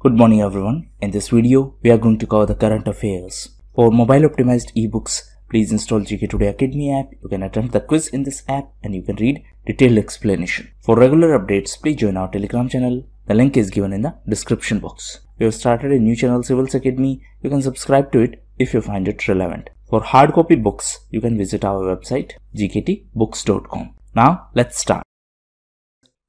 Good morning everyone. In this video, we are going to cover the current affairs. For mobile optimized ebooks, please install GK Today Academy app. You can attempt the quiz in this app and you can read detailed explanation. For regular updates, please join our Telegram channel. The link is given in the description box. We have started a new channel Civils Academy. You can subscribe to it if you find it relevant. For hard copy books, you can visit our website gktbooks.com. Now, let's start.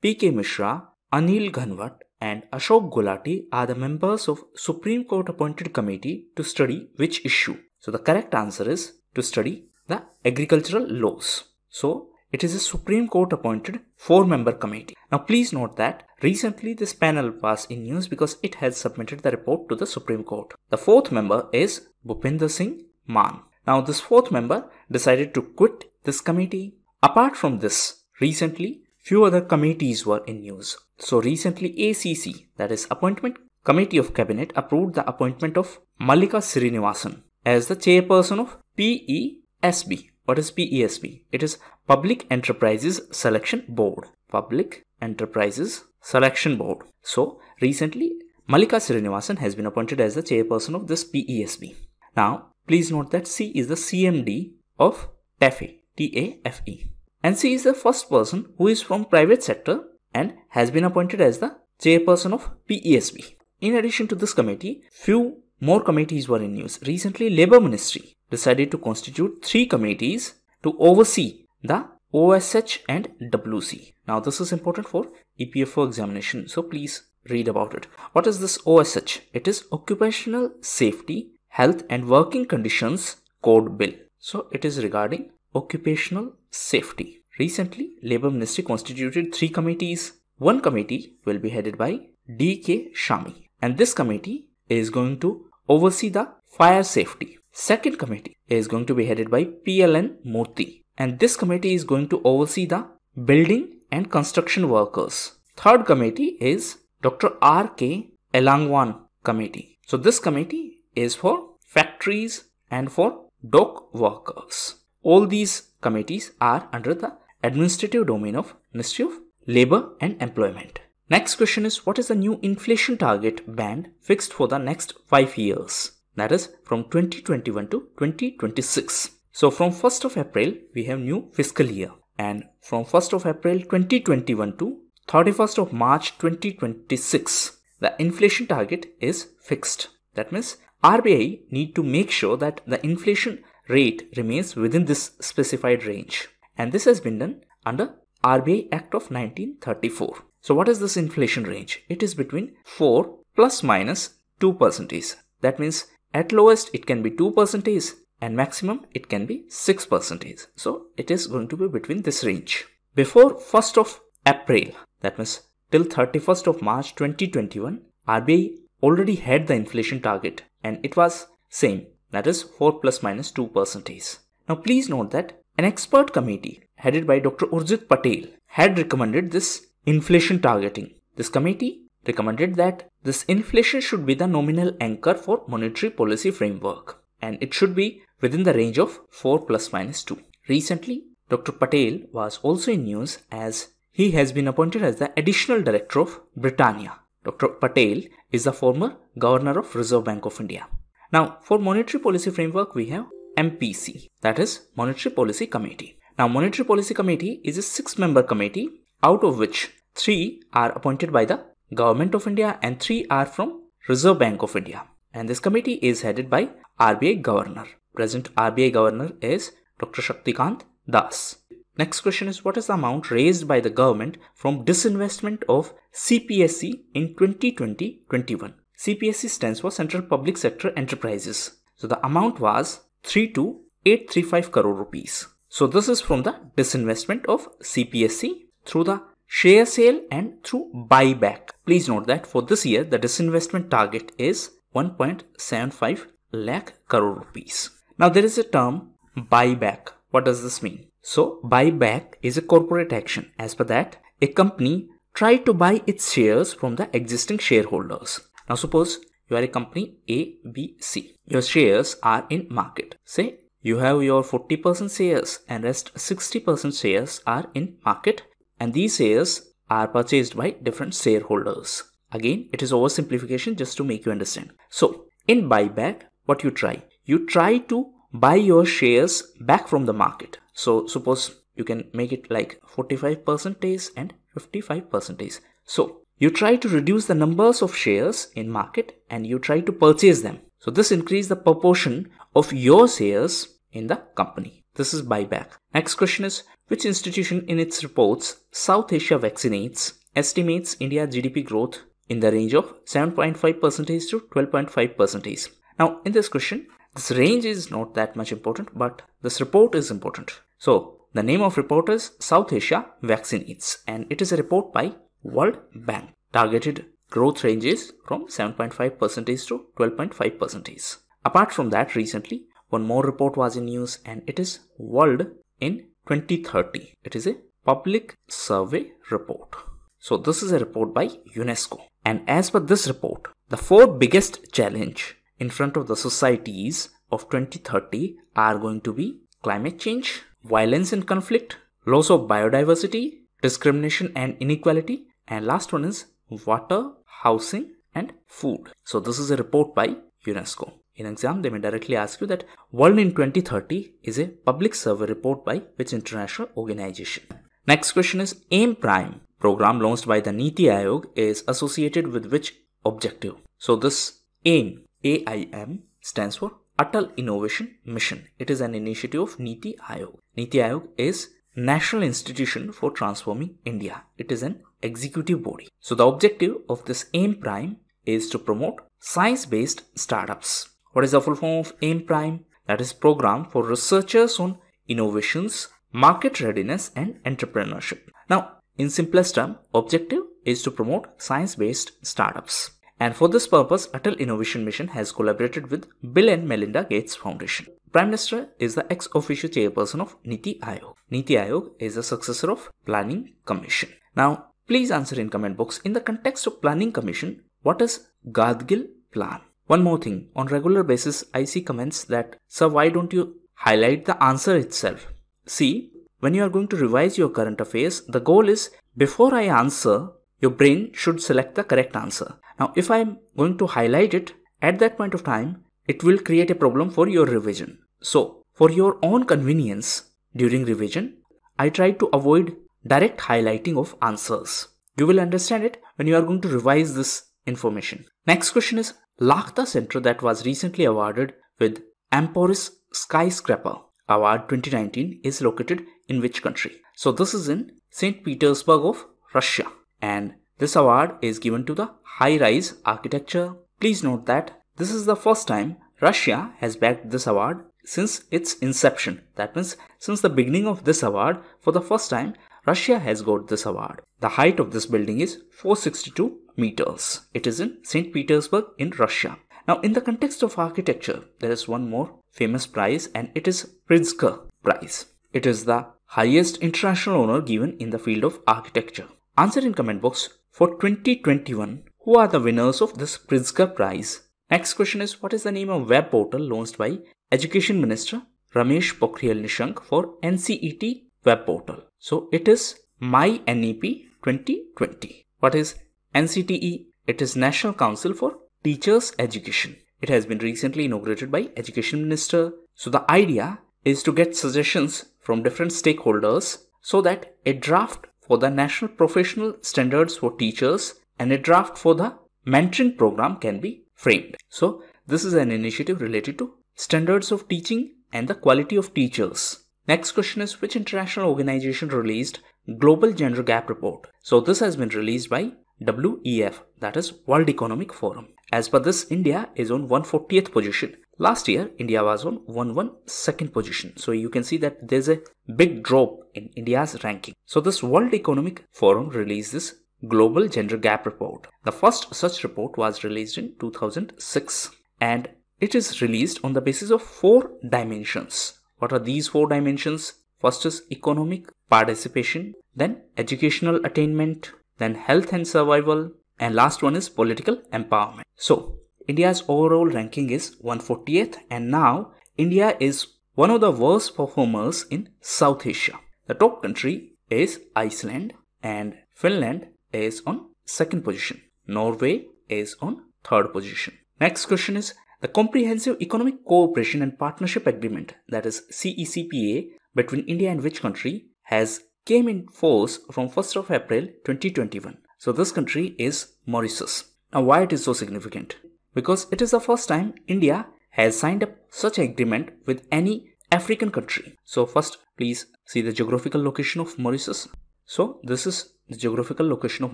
P.K. Mishra, Anil Ghanwat, and Ashok Gulati are the members of Supreme Court appointed committee to study which issue? So the correct answer is to study the agricultural laws. So it is a Supreme Court appointed four member committee. Now please note that recently this panel was in news because it has submitted the report to the Supreme Court. The fourth member is Bhupinder Singh Maan. Now this fourth member decided to quit this committee. Apart from this, recently few other committees were in news. So recently ACC, that is Appointment Committee of Cabinet, approved the appointment of Mallika Srinivasan as the chairperson of PESB. What is PESB? It is Public Enterprises Selection Board. Public Enterprises Selection Board. So recently Mallika Srinivasan has been appointed as the chairperson of this PESB. Now please note that C is the CMD of TAFE. T-A-F-E. And she is the first person who is from private sector and has been appointed as the chairperson of PESB. In addition to this committee, few more committees were in news. Recently, Labour Ministry decided to constitute three committees to oversee the OSH and WC. Now, this is important for EPFO examination, so please read about it. What is this OSH? It is Occupational Safety, Health and Working Conditions Code Bill. So, it is regarding occupational safety. Recently, Labour Ministry constituted three committees. One committee will be headed by D.K. Shami, and this committee is going to oversee the fire safety. Second committee is going to be headed by PLN Murthy, and this committee is going to oversee the building and construction workers. Third committee is Dr. R.K. Elangovan committee. So this committee is for factories and for dock workers. All these committees are under the administrative domain of Ministry of Labor and Employment. Next question is what is the new inflation target band fixed for the next 5 years? That is from 2021 to 2026. So from 1st of April we have new fiscal year and from 1st of April 2021 to 31st of March 2026 the inflation target is fixed. That means RBI need to make sure that the inflation rate remains within this specified range. And this has been done under RBI Act of 1934. So what is this inflation range? It is between 4 plus minus 2 percentage. That means at lowest it can be 2 percentage and maximum it can be 6 percentage. So it is going to be between this range. Before 1st of April, that means till 31st of March 2021, RBI already had the inflation target and it was same that is 4 plus minus 2 percentage. Now please note that an expert committee headed by Dr. Urjit Patel had recommended this inflation targeting. This committee recommended that this inflation should be the nominal anchor for monetary policy framework and it should be within the range of 4 plus minus 2. Recently, Dr. Patel was also in news as he has been appointed as the additional director of Britannia. Dr. Patel is the former governor of Reserve Bank of India. Now, for monetary policy framework, we have MPC, that is Monetary Policy Committee. Now, Monetary Policy Committee is a six-member committee, out of which three are appointed by the Government of India and three are from Reserve Bank of India. And this committee is headed by RBI Governor. Present RBI Governor is Dr. Shaktikanta Das. Next question is what is the amount raised by the government from disinvestment of CPSE in 2020-21? CPSE stands for Central Public Sector Enterprises. So the amount was 3 to 835 crore rupees. So this is from the disinvestment of CPSE through the share sale and through buyback. Please note that for this year the disinvestment target is 1.75 lakh crore rupees. Now there is a term buyback. What does this mean? So buyback is a corporate action. As per that, a company tried to buy its shares from the existing shareholders. Now suppose you are a company A, B, C. Your shares are in market. Say you have your 40% shares and rest 60% shares are in market and these shares are purchased by different shareholders. Again, it is oversimplification just to make you understand. So, in buyback, what you try? You try to buy your shares back from the market. So, suppose you can make it like 45 percentage and 55 percentage. So, you try to reduce the numbers of shares in market and you try to purchase them. So, this increase the proportion of your shares in the company. This is buyback. Next question is which institution in its reports South Asia vaccinates estimates India GDP growth in the range of 7.5 percentage to 12.5 percentage. Now in this question, this range is not that much important, but this report is important. So the name of report is South Asia Vaccinates and it is a report by World Bank. Targeted growth ranges from 7.5 percentage to 12.5 percentage. Apart from that, recently one more report was in news and it is World in 2030. It is a public survey report. So this is a report by UNESCO. And as per this report, the four biggest challenge in front of the societies of 2030 are going to be climate change, violence and conflict, loss of biodiversity, discrimination and inequality, and last one is water, housing and food. So this is a report by UNESCO. In exam, they may directly ask you that World in 2030 is a public survey report by which international organization. Next question is AIM Prime program launched by the Niti Aayog is associated with which objective? So this AIM, AIM stands for Atal Innovation Mission. It is an initiative of Niti Aayog. Niti Aayog is National Institution for Transforming India. It is an executive body. So the objective of this AIM Prime is to promote science-based startups. What is the full form of AIM Prime? That is program for researchers on innovations, market readiness and entrepreneurship. Now, in simplest term, objective is to promote science-based startups. And for this purpose, Atal Innovation Mission has collaborated with Bill and Melinda Gates Foundation. Prime Minister is the ex officio chairperson of Niti Aayog. Niti Aayog is the successor of Planning Commission. Now, please answer in comment box in the context of Planning Commission, what is Gadgil plan? One more thing, on regular basis, I see comments that, sir, why don't you highlight the answer itself? See, when you are going to revise your current affairs, the goal is before I answer, your brain should select the correct answer. Now, if I'm going to highlight it at that point of time, it will create a problem for your revision. So, for your own convenience during revision, I try to avoid direct highlighting of answers. You will understand it when you are going to revise this information. Next question is Lakhta Center that was recently awarded with Emporis Skyscraper Award 2019 is located in which country? So this is in St. Petersburg of Russia and this award is given to the high-rise architecture. Please note that this is the first time Russia has backed this award since its inception. That means since the beginning of this award, for the first time, Russia has got this award. The height of this building is 462 meters. It is in St. Petersburg in Russia. Now in the context of architecture, there is one more famous prize and it is Pritzker Prize. It is the highest international honor given in the field of architecture. Answer in comment box for 2021 who are the winners of this Pritzker Prize. Next question is what is the name of web portal launched by Education Minister Ramesh Pokhriyal Nishank for NCET web portal. So it is MyNEP 2020. What is NCTE? It is National Council for Teachers Education. It has been recently inaugurated by Education Minister. So the idea is to get suggestions from different stakeholders so that a draft for the National Professional Standards for Teachers and a draft for the mentoring program can be framed. So this is an initiative related to standards of teaching and the quality of teachers. Next question is which international organization released Global Gender Gap Report? So this has been released by WEF that is World Economic Forum. As per this, India is on 140th position. Last year, India was on 112nd position. So you can see that there's a big drop in India's ranking. So this World Economic Forum released this Global Gender Gap Report. The first such report was released in 2006 and it is released on the basis of four dimensions. What are these four dimensions? First is economic participation, then educational attainment, then health and survival, and last one is political empowerment. So India's overall ranking is 140th and now India is one of the worst performers in South Asia. The top country is Iceland and Finland is on second position. Norway is on third position. Next question is the Comprehensive Economic Cooperation and Partnership Agreement that is CECPA between India and which country has came in force from 1st of April 2021. So this country is Mauritius. Now why it is so significant? Because it is the first time India has signed up such an agreement with any African country. So first please see the geographical location of Mauritius. So this is the geographical location of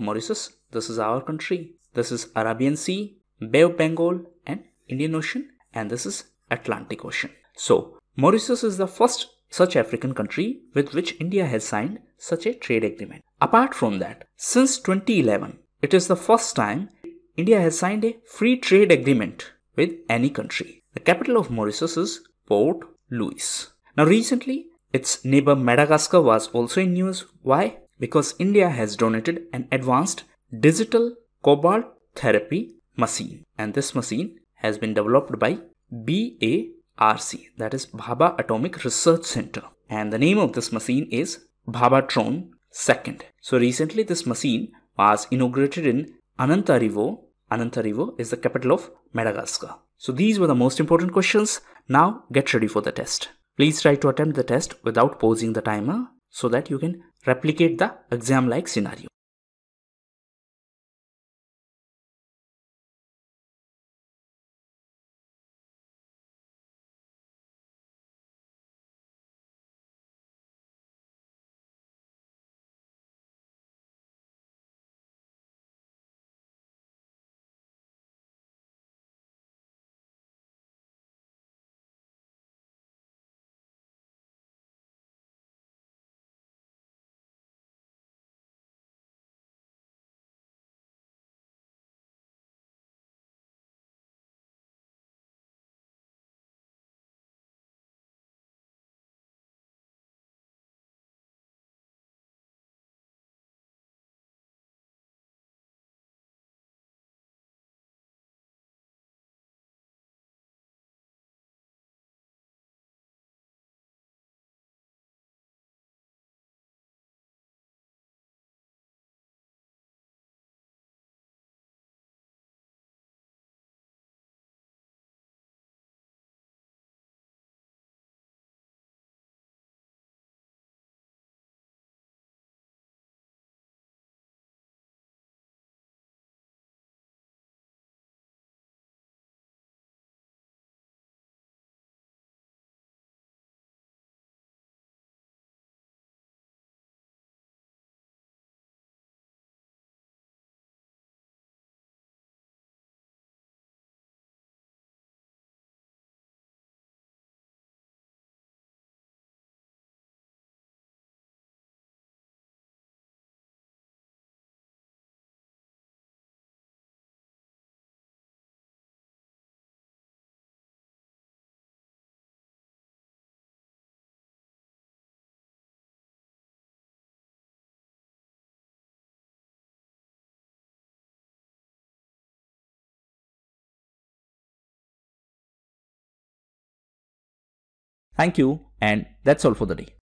Mauritius. This is our country. This is Arabian Sea, Bay of Bengal and Indian Ocean and this is Atlantic Ocean. So Mauritius is the first such African country with which India has signed such a trade agreement. Apart from that, since 2011, it is the first time India has signed a free trade agreement with any country. The capital of Mauritius is Port Louis. Now recently, its neighbor Madagascar was also in news. Why? Because India has donated an advanced digital cobalt therapy machine and this machine has been developed by BARC that is Bhabha Atomic Research Center and the name of this machine is Bhabhatron 2nd. So recently this machine was inaugurated in Anantarivo. Anantarivo is the capital of Madagascar. So these were the most important questions. Now get ready for the test. Please try to attempt the test without pausing the timer so that you can replicate the exam like scenario. Thank you and that's all for the day.